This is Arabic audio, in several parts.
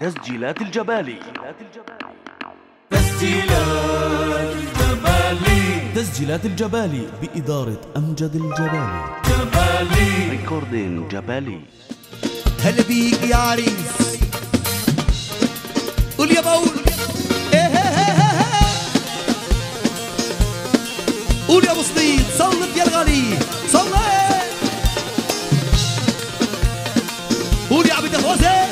تسجيلات الجبالي. تسجيلات جبالي تسجيلات الجبالي بإدارة أمجد الجبالي. جبالي. ريكوردين جبالي. هلا بيك يا عريس. قول يا بقول إيه إيه إيه إيه إيه. قول يا أبو صلت يا الغالي. صلت. قول يا عبد الفوزي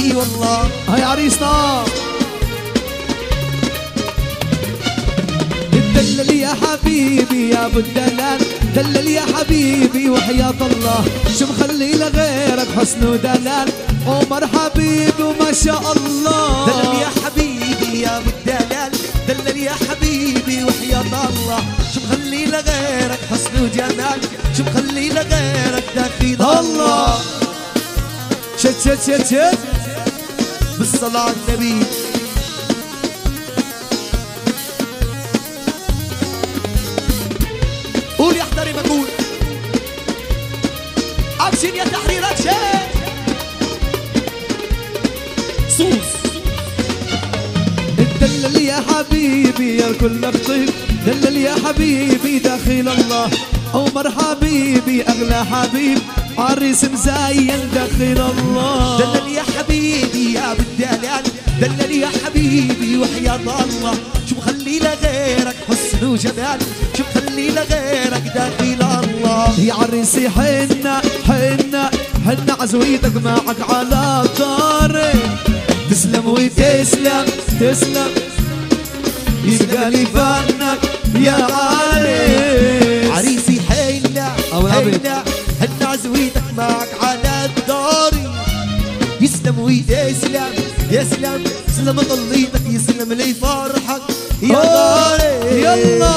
اي والله هاي عريسنا دلل يا حبيبي يا أبو الدلال دلل يا حبيبي وحياة الله. شو مخلي لغيرك حسن ودلال؟ عمر حبيبي وما شاء الله. دلل يا حبيبي يا أبو الدلال دلل يا حبيبي وحياة الله. شو مخلي لغيرك حسن وجمال شو مخلي لغيرك دخيل الله. شت شت شت شت. بالصلاة النبي. قول يا احترم أقول اكشن يا تحرير اكشن صوص دلل يا حبيبي يا كل بطيب دلل يا حبيبي داخل الله. عمر حبيبي اغلى حبيب. عريس مزين داخل الله. دلل يا حبيبي يا ابو الدلال دلل يا حبيبي وحياة الله. شو مخلي لغيرك حسن وجمال؟ شو مخلي لغيرك دخيل الله؟ يا عريسي حنا حنا حنا عزويتك معك على طاري تسلم وتسلم تسلم. يبقى لي فنك يا علي. حنا حنا عزويتك معك على الداري. يسلم ويسلم يسلم سلم طليتك يسلم لي فرحك. يا داري. يلا.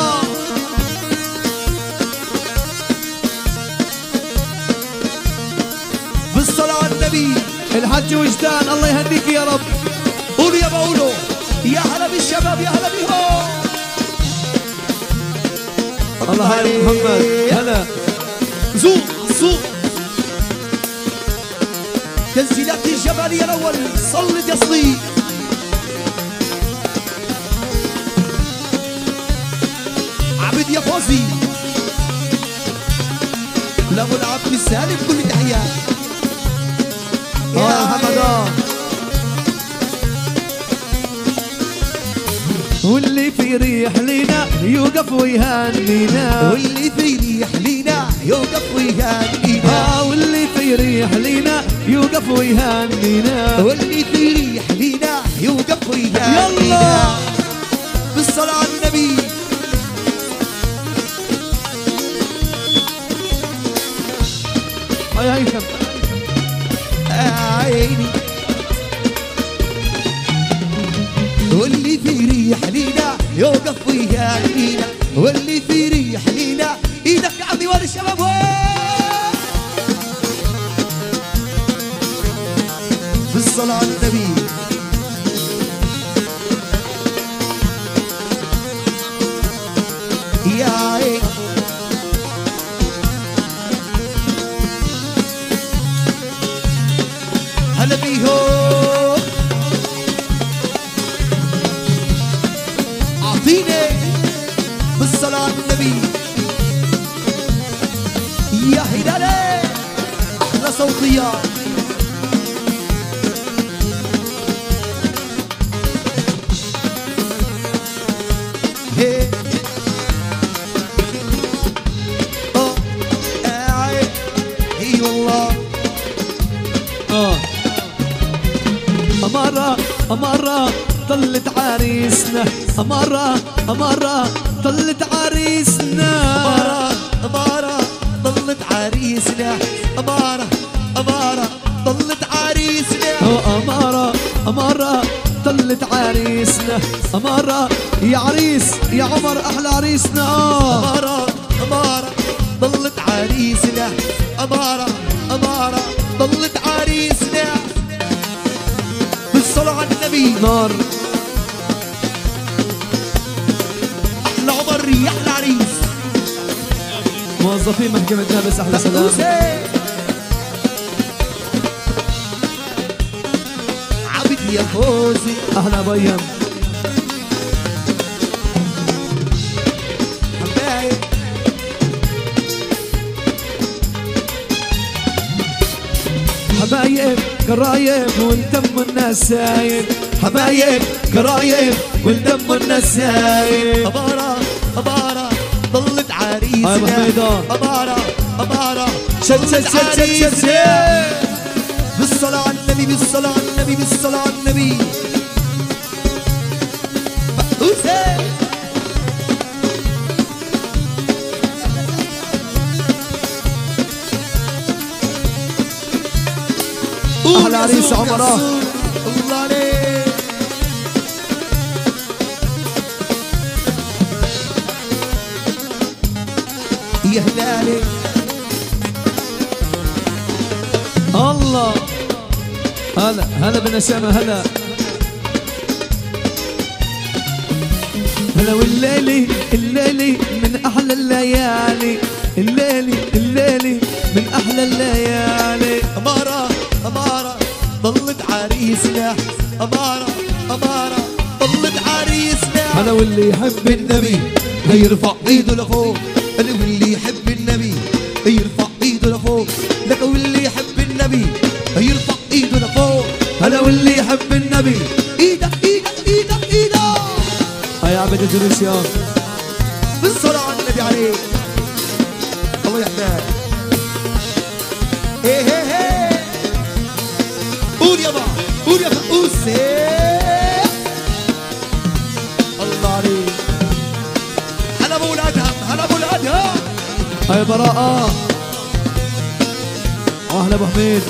بالصلاة على النبي الحج وجدان. الله يهنيك يا رب. قولوا يا بقولوا يا هلا بالشباب يا هلا بيهم الله عليك محمد. هلا. زوق زوق تسجيلات الجبلية الأول صلت يا صديق عبد يا فوزي لابو العبد السالم كل آه محمد آه واللي في ريح لينا يوقف ويهنينا واللي يوقف ويهنينا آه واللي في ريح لينا يوقف ويهنينا واللي في ريح لينا يوقف ويهنينا يلا. بالصلاة على النبي هاي هيثم عيني. واللي في ريح لينا يوقف ويهنينا واللي في ريح لينا إيدك يا عمي ورا الشباب وين؟ بالصلاة على النبي. أحلى صوتيات عريس. يا عمر أحلى عريسنا. أمارة أمارة ضلت عريسنا. أمارة أمارة ضلت عريسنا. بالصلاة على النبي. نار. أحلى عمر يا أحلى عريس. موظفين محكمة نابلس أحلى سلام. عبد يا فوزي أحلى بيم حبايب قرايب والدم الناس سايل حبايب قرايب والدم الناس سايل أبارة أبارة ضلت عريسنا. أبارة أبارة شد شد شد شد بالصلاة على النبي بالصلاة على النبي بالصلاة على النبي. عمره. يا هلالي. الله. هلا هلا بنسامة هلا. هلا والليلي الليلي من أحلى الليالي. الليلي عريسنا. أمارة أمارة ضلت عريسنا. هلا واللي يحب النبي. هيرفع إيده لفوق. أنا واللي يحب النبي. هيرفع إيده لفوق. لك واللي يحب النبي. هيرفع إيده لفوق. هلا واللي يحب النبي. إيدك إيدك إيدك إيدك هيا عبد الجريسيان بالصلاة أهلا أبو حميد.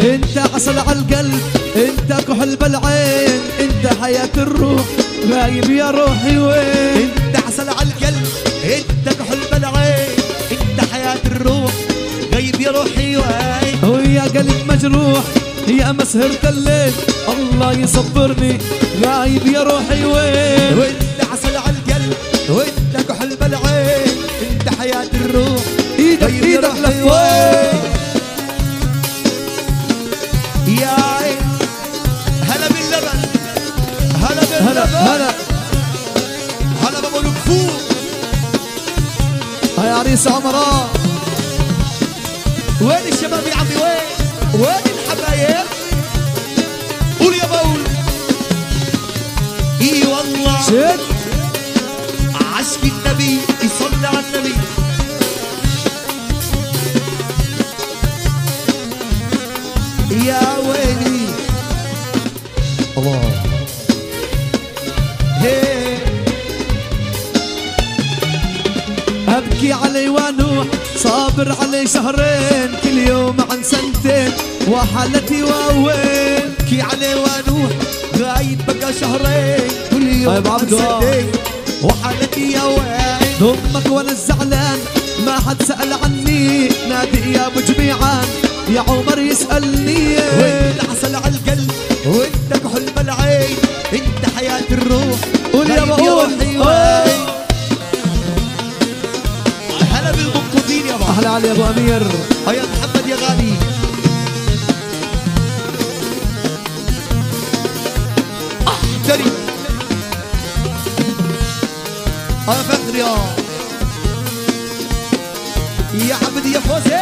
إنت عسل على القلب إنت كحل بالعين إنت حياة الروح غايب يا روحي وين؟ مجروح يا مسهرة الليل الله يصبرني غايب يا روحي وين؟ وانت عسل على القلب؟ وانت كحل بالعين انت حياة الروح. إيدك يا إيدك لفوق. يا عين. هلا باللبن. هلا باللبن. هلا. هلا هلا بابو الكفور هيا عريس عمراء. شد عشق النبي يصلي على النبي. يا ويلي. الله. هي. أبكي علي وانوح صابر علي شهرين كل يوم عن سنتين وحالتي وأوين. كي علي وانوح غايب بقى شهرين. يوم طيب عبدو. وحالتي يا وين ضمك وأنا الزعلان. ما حد سأل عني. نادي يا أبو جميعان. يا عمر يسألني. وانت عسل على القلب. وانت كحل بالعين إنت حياة الروح. قول يا بقول. وين؟ هلا بالمنقذين يا بابا أحلى علي يا أبو أمير. يا محمد يا غالي. احتري فخر يا يا عبد يا فوزي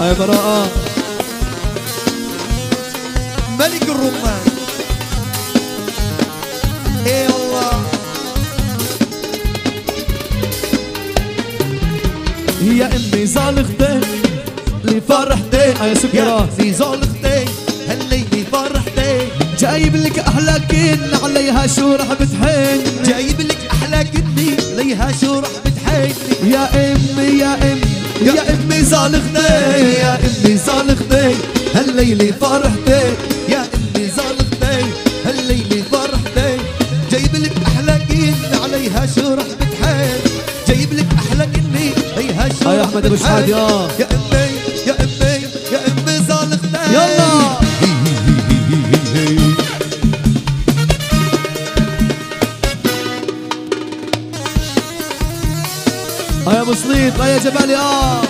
هاي براءة. ملك الرمان. إيه الله. يا أمي زالختين لي فرحتين يا يا سكرة في زولختي هالليلي فرحتي. جايب لك أحلى كن عليها شورح بتحن؟ جايب لك أحلى كني ليها شرح بتحيدني يا أمي يا أمي يا أمي زالخني يا أمي زالخني هالليلي فرحتي يا أمي زالخني هالليلي فرحتي جايب لك أحلى كل عليها شرح بتحيد. جايب لك أحلى كني ليها شرح يا أحمد أبو شحاد يا. يا جبال يا.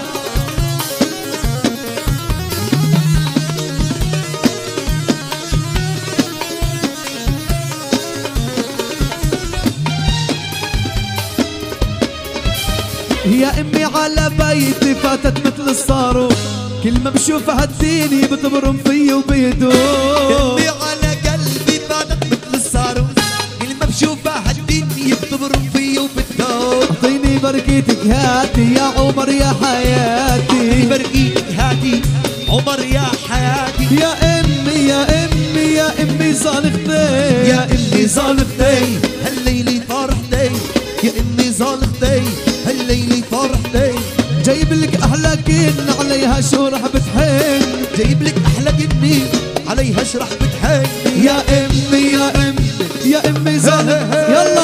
أمي على بيتي فاتت مثل الصاروخ. كل ما بشوفها الدنيا بتبرم فيي وبيدوخ أمي على قلبي فاتت مثل الصاروخ. كل ما بشوفها الدنيا بتبرم فيا وبتدور بركتك هاتي يا عمر يا حياتي. برقيك هاتي عمر يا حياتي. يا أمي يا أمي يا أمي صالحتي يا أمي زالختي هالليلة فرحتي يا أمي زالختي هالليلة فرحتي جايب لك أحلى كن عليها شو رح بتحن جايب لك أحلى جني عليها اشرح بتحن يا أمي يا أمي يا أمي صالح يلا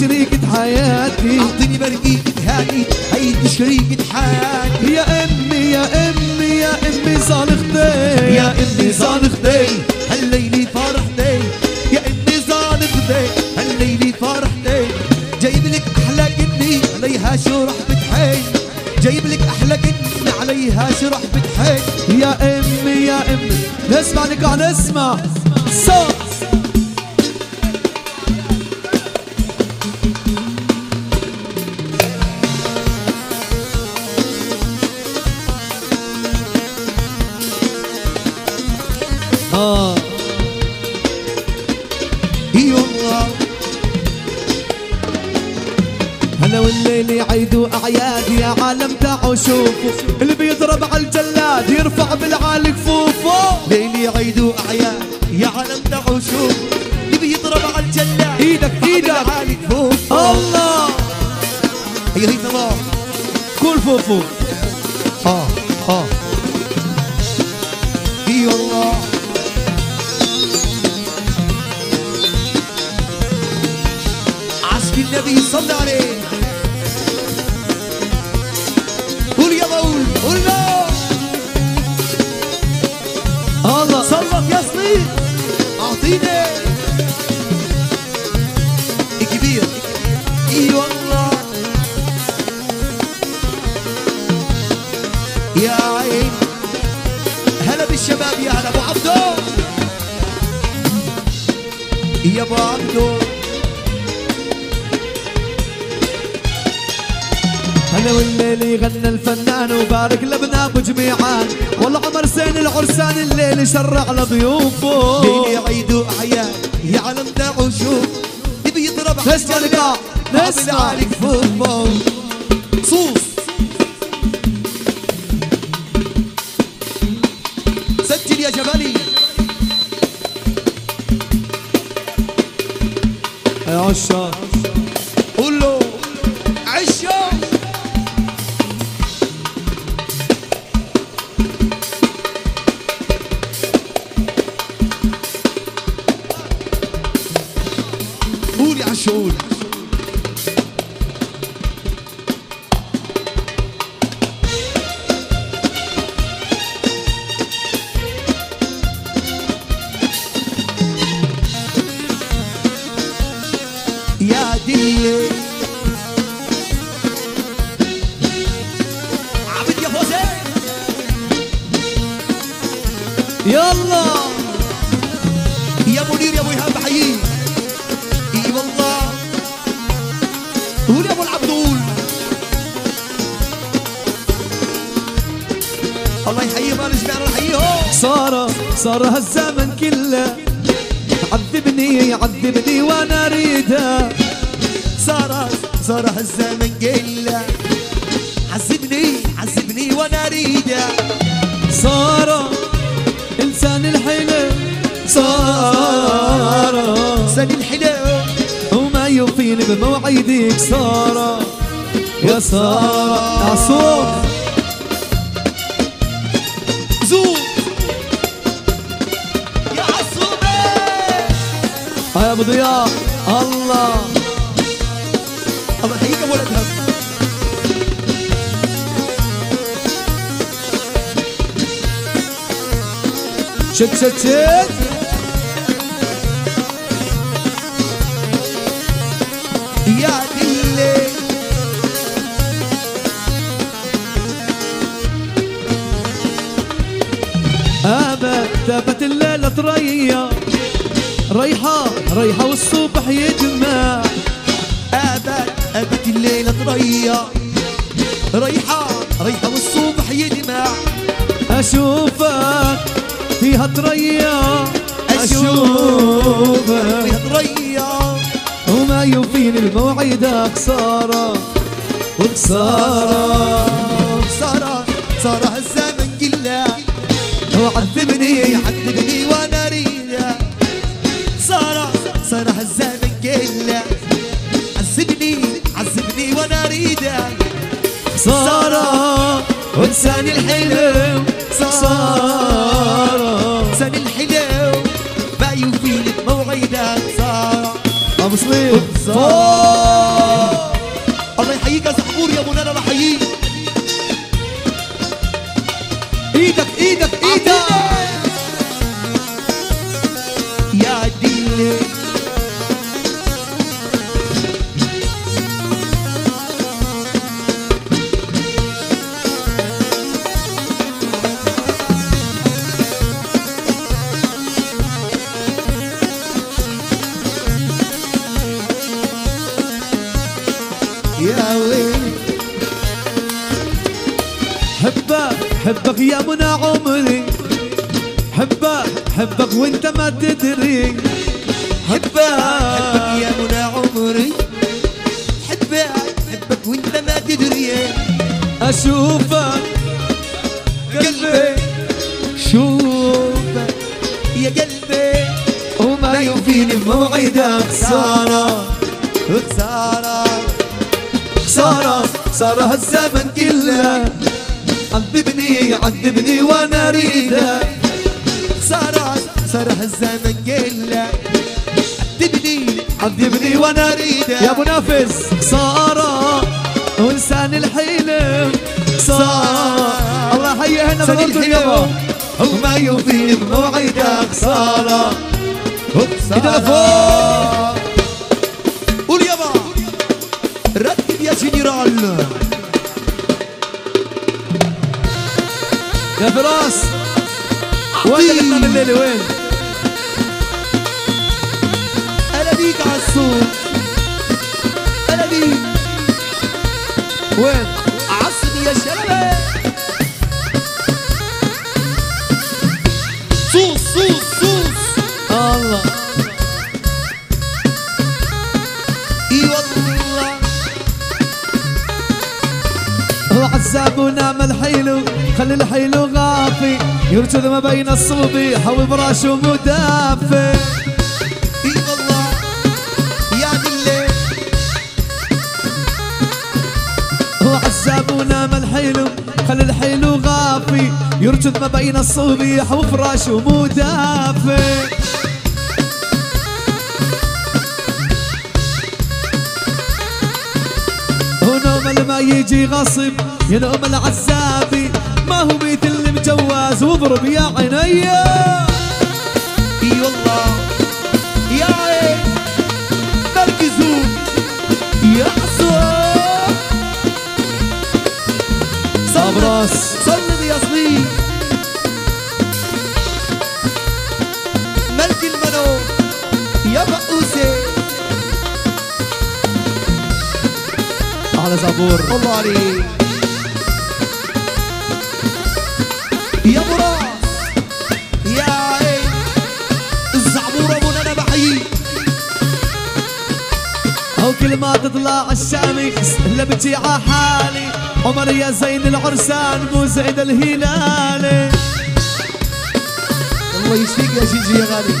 شريكة حياتي. أعطيني برقيك هاتي هيدي شريكة حياتي. يا أمي يا أمي يا أمي صالحتي يا أمي زانختي هالليلة فرحتي يا أمي زانختي هالليلة فرحتي جايب لك أحلى جني عليها شو رح بتحين جايب لك أحلى جني عليها شو رح بتحين يا أمي يا أمي نسمع نقع نسمع صوت. هلا والليل يعيدوا اعياد يا عالم تعوا شوفوا اللي بيضرب على الجلاد يرفع بالعالي كفوفه ليلي عيدوا اعياد يا عالم تعوا شوف اللي بيضرب على الجلاد إيدك إيدك. عليك فوق الله. هي هي تمام. كل فوفو. آه آه. اي والله النبي صلى عليه قول يا بقول قول له الله صلت يا صليب اعطيني يغنى الفنان وبارك لبنابه جميعان. والله عمر سين العرسان الليل شرع لضيوفه ليلي عيدوا اعياد يا علم دعوا شوف نبي يضرب نسمع لقاء نسمع. عليك فوق صوص سجل يا جبلي. يا عشاق. يلا يا منير يا أبو إيهاب بحييك إي والله. قول يا أبو العبدول. الله يحيي ما نجمعنا نحييهم صار صار هالزمن كله عذبني عذبني وأنا أريده. صار صار هالزمن قله عذبني عذبني وأنا أريده. صار انسان الحلم صار سن الحلو وما يوفيني بموعدك صار يا صار عصوم زوق يا عصوبة. يا أبو ضياء الله. شك شك شك يا دلي ابد ثبت الليلة ريا ريحة ريحة والصبح يجمع. ابد ابد الليلة تريا. ريحة ريحة والصبح يدمع أشوفك. فيها تريا أشوفك. يا تريا وما يوفيني الموعد خسارة وخسارة صار صار هالزمن كله وعذبني يعذبني وأنا اريده صار صار هالزمن كله عذبني عذبني وأنا اريده خسارة وانساني الحلم. خسارة بموعدك صار ابو حبك وانت ما تدري. حبك. حبك يا منى عمري. حبك. حبك وانت ما تدري. أشوفك قلبي. شوفك يا قلبي. وما يوفيني بموعدك خسارة. خسارة. خسارة. صار هالزمن كله. عذبني عذبني وأنا أريدك. خسارة صار هالزمن كله عذبني عذبني وأنا اريدك يا أبو نافس خسارة ولسان الحلم خسارة الله يحييهن الحلو يابا وما يوفيني بموعدك خسارة. إيدنا فوق. قول يابا رتب يا جنرال. يا فراس. وين اللي إحنا الليلة؟ وين؟ بيك عالصوت أنا بيك وين؟ عصني يا شباب صوص صوص صوص الله اي والله هو عزاب ونعم الحيلو خلي الحيلو غافي يركض ما بين الصبيح وبراشه مدافع اي خلي الحيلو غافي يركض ما بين الصبيح وفراشه مدافع ونوم لما يجي غصب ينوم العزابي. ما هو اللي مجوز واضرب يا عينيا إي والله يا عين يا عصام الراس صند يا صديق ملك المنو يا بقوسي على زبور. الله عليك. يا ابو يا عين. الزعبور أبو أنا بحييك أو كل ما تطلع الشامخ لبتي عحالي عمر يا زين العرسان مو زين الهلالي الله يشفيك يا جيجي يا غالي.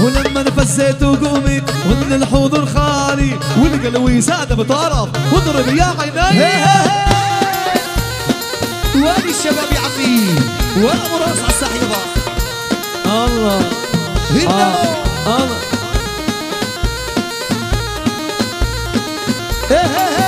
ولما نفسيت وقومت ومن الحوض خالي والقلوي زاد بطرف واضرب يا عيني وين الشباب يا عمي. وين ابو راس على الله. هنا الله يا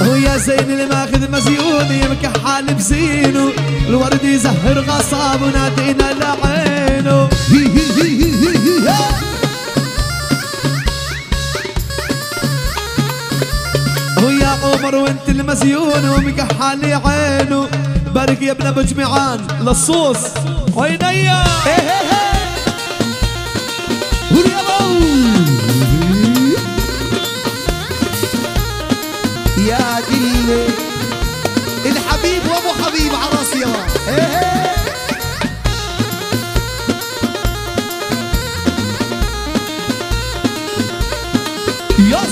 ويا زين اللي ماخذ مزيون مكحال بزينه الورد يزهر غصاب ونادينا لعينه هي هي هي هي هي هي ويا عمر وانت المزيون ومكحال عينه بارك يا ابن ابو جمعان للصوص عينيا قول يا أبو.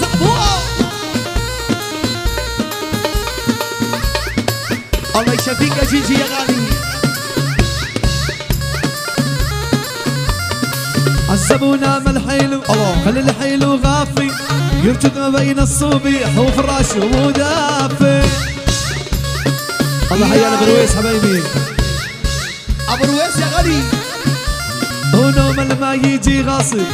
زعبوع الله يشفيك يا جيجي يا غالي. ما الله. خلي الحيلو غافي. يركض ما بين الصبيح وفراش ودافي الله حيانا برويس حبايبي. أبو رويس يا غالي. ونوم لما يجي غاصب.